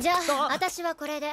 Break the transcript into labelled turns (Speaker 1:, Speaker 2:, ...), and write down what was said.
Speaker 1: じゃあ私はこれで。